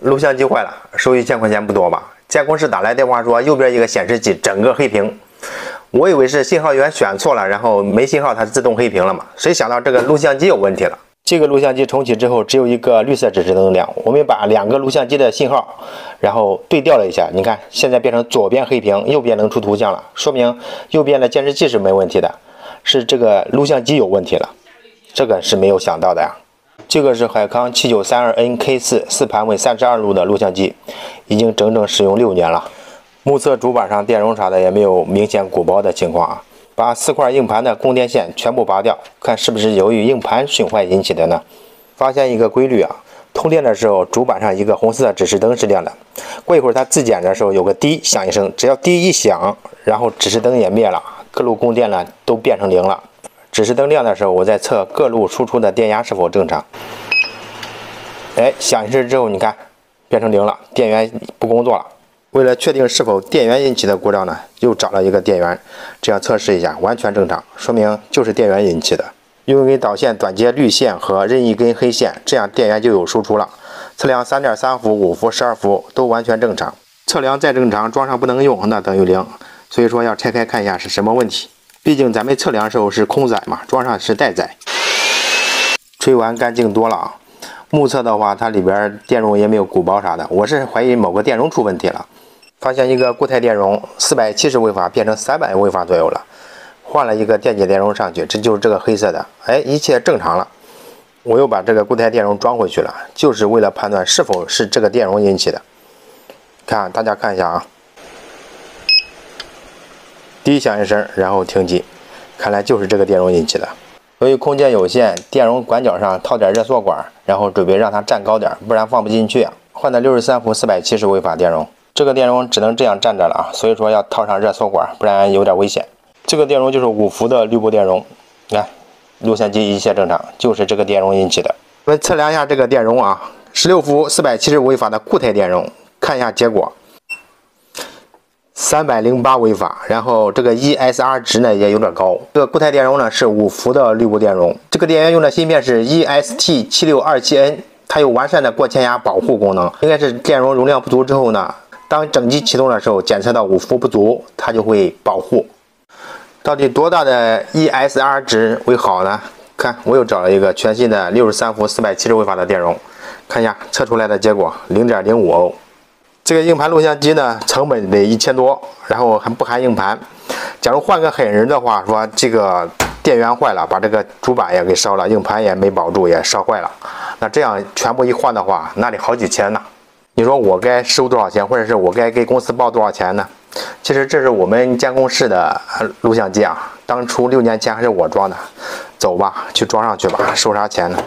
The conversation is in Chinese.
录像机坏了，收一千块钱不多吧？监控室打来电话说右边一个显示器整个黑屏，我以为是信号源选错了，然后没信号它自动黑屏了嘛？谁想到这个录像机有问题了？这个录像机重启之后只有一个绿色指示灯亮，我们把两个录像机的信号然后对调了一下，你看现在变成左边黑屏，右边能出图像了，说明右边的监视器是没问题的，是这个录像机有问题了，这个是没有想到的呀。这个是海康七九三二 NK 四四盘为三十二路的录像机，已经整整使用六年了。目测主板上电容啥的也没有明显鼓包的情况啊。把四块硬盘的供电线全部拔掉，看是不是由于硬盘损坏引起的呢？发现一个规律啊，通电的时候主板上一个红色的指示灯是亮的，过一会儿它自检的时候有个滴响一声，只要滴一响，然后指示灯也灭了，各路供电呢都变成零了。指示灯亮的时候，我再测各路输出的电压是否正常。哎，响一声之后，你看变成零了，电源不工作了。为了确定是否电源引起的故障呢，又找了一个电源，这样测试一下，完全正常，说明就是电源引起的。用一根导线短接绿线和任意一根黑线，这样电源就有输出了。测量三点三伏、五伏、十二伏都完全正常。测量再正常，装上不能用，那等于零。所以说要拆开看一下是什么问题。毕竟咱们测量时候是空载嘛，装上是待载。吹完干净多了啊！目测的话，它里边电容也没有鼓包啥的，我是怀疑某个电容出问题了。发现一个固态电容，四百七十微法变成三百微法左右了，换了一个电解电容上去，这就是这个黑色的，哎，一切正常了。我又把这个固态电容装回去了，就是为了判断是否是这个电容引起的。看，大家看一下啊。滴响一声，然后停机，看来就是这个电容引起的。由于空间有限，电容管脚上套点热缩管，然后准备让它站高点，不然放不进去。换的六十三伏四百七十微法电容，这个电容只能这样站着了啊，所以说要套上热缩管，不然有点危险。这个电容就是五伏的滤波电容，你看，录像机一切正常，就是这个电容引起的。我们测量一下这个电容啊，十六伏四百七十微法的固态电容，看一下结果。三百零八微法，然后这个 ESR 值呢也有点高。这个固态电容呢是五伏的滤波电容，这个电源用的芯片是 EST 七六二七 N，它有完善的过千压保护功能。应该是电容容量不足之后呢，当整机启动的时候检测到五伏不足，它就会保护。到底多大的 ESR 值为好呢？看，我又找了一个全新的六十三伏四百七十微法的电容，看一下测出来的结果，零点零五欧。这个硬盘录像机呢，成本得一千多，然后还不含硬盘。假如换个狠人的话，说这个电源坏了，把这个主板也给烧了，硬盘也没保住，也烧坏了。那这样全部一换的话，那得好几千呢。你说我该收多少钱，或者是我该给公司报多少钱呢？其实这是我们监控室的录像机啊，当初六年前还是我装的。走吧，去装上去吧，收啥钱呢？